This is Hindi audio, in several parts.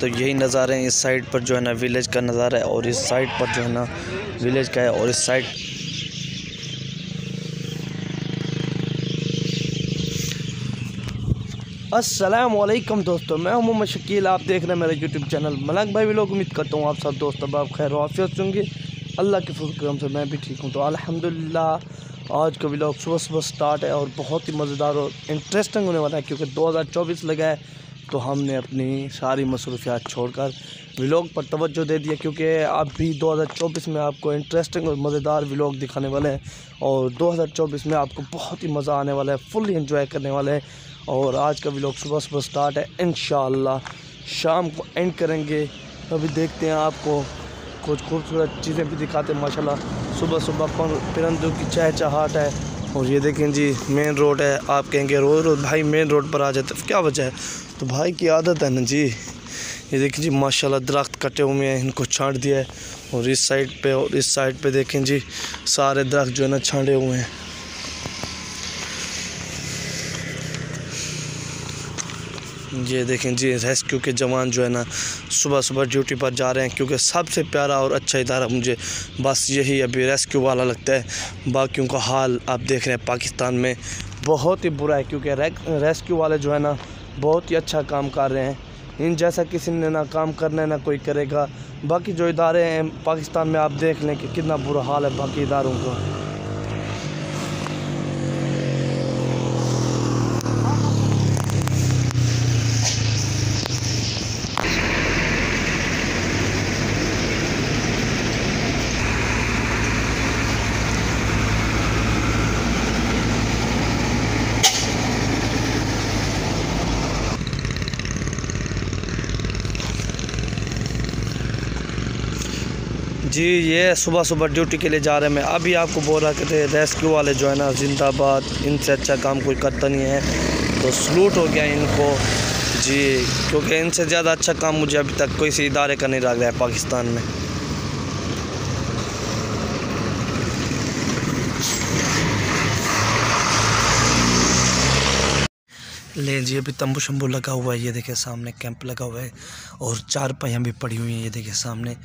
तो यही नज़ारे हैं। इस साइड पर जो है ना विलेज का नज़ारा है और इस साइड पर जो है ना विलेज का है और इस साइड असलम दोस्तों, मैं हूँ मोहम्मद शकील। आप देख रहे हैं मेरा यूट्यूब चैनल मलक भाई लोग उम्मीद करता हूँ आप सब दोस्त अब आप खैर वाफियत होंगे। अल्लाह के फजल करम से मैं भी ठीक हूँ। तो अल्हम्दुलिल्लाह, आज का व्लॉग सुबह सुबह स्टार्ट है और बहुत ही मज़ेदार और इंटरेस्टिंग होने वाला है क्योंकि 2024 लगा है। तो हमने अपनी सारी मसरूफियात छोड़कर व्लॉग पर तवज्जो दे दिया, क्योंकि अभी 2024 में आपको इंटरेस्टिंग और मज़ेदार व्लॉग दिखाने वाले हैं और 2024 में आपको बहुत ही मज़ा आने वाला है फुली इंजॉय करने वाले हैं और आज का व्लॉग सुबह सुबह स्टार्ट है इन शाम को एंड करेंगे, अभी देखते हैं आपको। कुछ खूबसूरत चीज़ें भी दिखाते हैं माशाल्लाह सुबह सुबह परिंदों की चहचहाट है। और ये देखें जी मेन रोड है। आप कहेंगे, रोज़ रोज़ भाई मेन रोड पर आ जाते क्या वजह है? तो भाई की आदत है ना जी। ये देखें जी, माशाल्लाह दरख्त कटे हुए हैं, इनको छाँट दिया है। और इस साइड पे और इस साइड पे देखें जी, सारे दरख्त जो है ना छाँटे हुए हैं। ये देखें जी रेस्क्यू के जवान जो है ना, सुबह सुबह ड्यूटी पर जा रहे हैं क्योंकि सबसे प्यारा और अच्छा इदारा मुझे बस यही अभी रेस्क्यू वाला लगता है। बाकियों का हाल आप देख रहे हैं पाकिस्तान में। बहुत ही बुरा है क्योंकि रेस्क्यू वाले जो है ना, बहुत ही अच्छा काम कर रहे हैं। इन जैसा किसी ने ना काम करना है, ना कोई करेगा। बाकी जो इदारे हैं पाकिस्तान में आप देख लें कि कितना बुरा हाल है बाकी इदारों का। जी, ये सुबह सुबह ड्यूटी के लिए जा रहे हैं। मैं अभी आपको बोल रहा थे रेस्क्यू वाले जो है ना, जिंदाबाद, इनसे अच्छा काम कोई करता नहीं है। तो सलूट हो गया इनको। जी, क्योंकि इनसे ज़्यादा अच्छा काम मुझे अभी तक कोई सी इदारे का नहीं लग रहा है, पाकिस्तान में। ले जी, अभी तंबू शंबू लगा हुआ है, ये देखे सामने कैंप लगा हुआ है, और चार पहियाँ भी पड़ी हुई हैं, ये देखे सामने।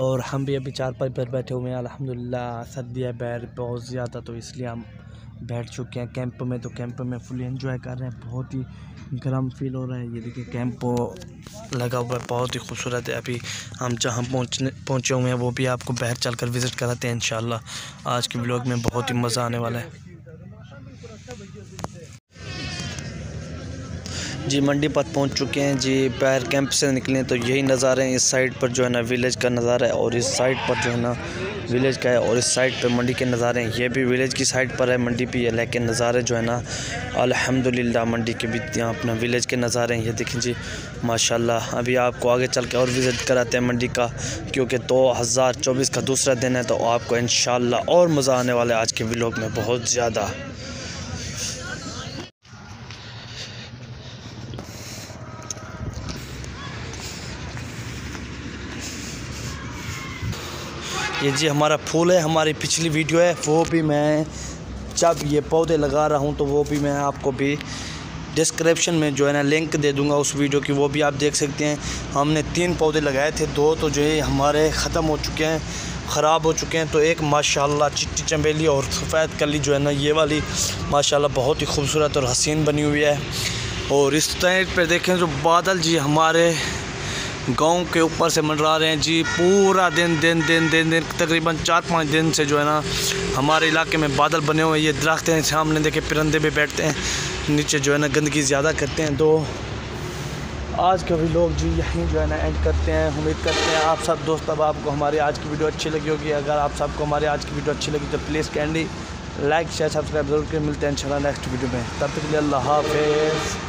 और हम भी अभी चार पाई पर बैठे हुए हैं, अल्हम्दुलिल्लाह है, बैर बहुत ज़्यादा तो इसलिए हम बैठ चुके हैं कैंप में तो कैंप में फुल एंजॉय कर रहे हैं, बहुत ही गर्म फील हो रहा है, ये देखिए कैंप लगा हुआ है, बहुत ही खूबसूरत है, अभी हम जहाँ पहुँचने, पहुँचे हुए हैं, वो भी आपको बाहर चल विज़िट कराते हैं इन आज के ब्लॉग में बहुत ही मज़ा आने वाला है। जी, मंडी पर पहुँच चुके हैं। जी, पैर कैंप से निकले तो यही नज़ारे हैं। इस साइड पर जो है ना, विलेज का नज़ारा है और इस साइड पर जो है ना, विलेज का है और इस साइड पर मंडी के नज़ारे हैं। ये भी विलेज की साइड पर है, मंडी भी है, लेकिन नज़ारे जो है ना, अल्हम्दुलिल्लाह मंडी के भी यहाँ अपना विलेज के नज़ारे हैं। ये देखें जी, माशाल्लाह, अभी आपको आगे चल के और विज़िट कराते हैं मंडी का, क्योंकि दो हज़ार चौबीस का दूसरा दिन है तो आपको इन और मज़ा आने वाला है आज के व्लॉग में बहुत ज़्यादा। ये जी हमारा फूल है, हमारी पिछली वीडियो है, वो भी मैं जब ये पौधे लगा रहा हूँ तो वो भी मैं आपको भी डिस्क्रिप्शन में जो है ना लिंक दे दूँगा उस वीडियो की, वो भी आप देख सकते हैं। हमने तीन पौधे लगाए थे, दो तो जो है हमारे ख़त्म हो चुके हैं, ख़राब हो चुके हैं तो एक माशाल्लाह चिट्टी चमेली और सफ़ेद कली जो है ना, ये वाली माशाल्लाह बहुत ही खूबसूरत और हसीन बनी हुई है। और इस साइड पर देखें जो बादल जी हमारे गाँव के ऊपर से मंडरा रहे हैं जी। पूरा दिन दिन दिन दिन दिन, तकरीबन चार पाँच दिन से जो है ना, हमारे इलाके में बादल बने हुए ये दरख्त हैं, सामने देखे परिंदे भी बैठते हैं, नीचे जो है ना गंदगी ज़्यादा करते हैं। तो आज के भी लोग जी यहीं जो है ना एंड करते हैं, उम्मीद करते हैं। आप सब दोस्त, अब आपको हमारी आज की वीडियो अच्छी लगी होगी। अगर आप सबको हमारी आज की वीडियो अच्छी लगी तो please kindly like share subscribe ज़रूर कर। मिलते हैं इंशाल्लाह नेक्स्ट वीडियो में। तब तक के लिए अल्लाह हाफिज़।